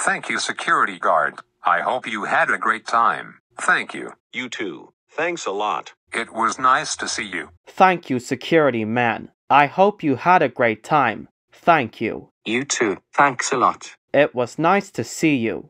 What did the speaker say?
Thank you, security guard. I hope you had a great time. Thank you. You too. Thanks a lot. It was nice to see you. Thank you, security man. I hope you had a great time. Thank you. You too. Thanks a lot. It was nice to see you.